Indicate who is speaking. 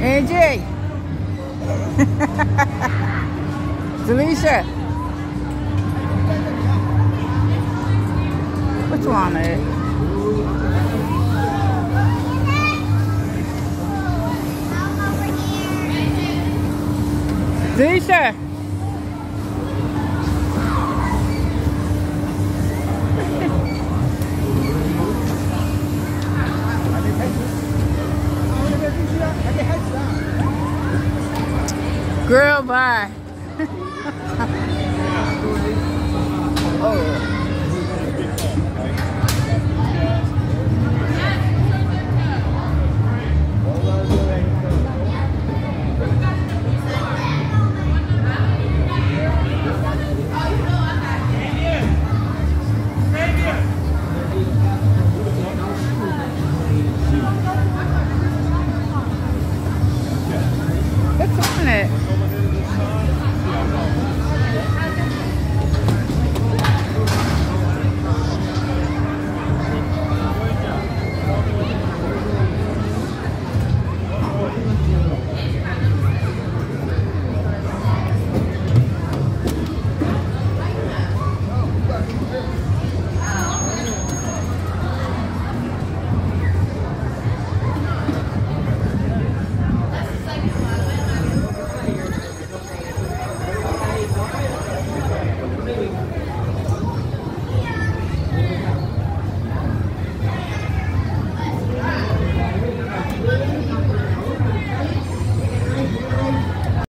Speaker 1: Angie. Delisha. Which one, Ed? Delisha. Girl, bye. it.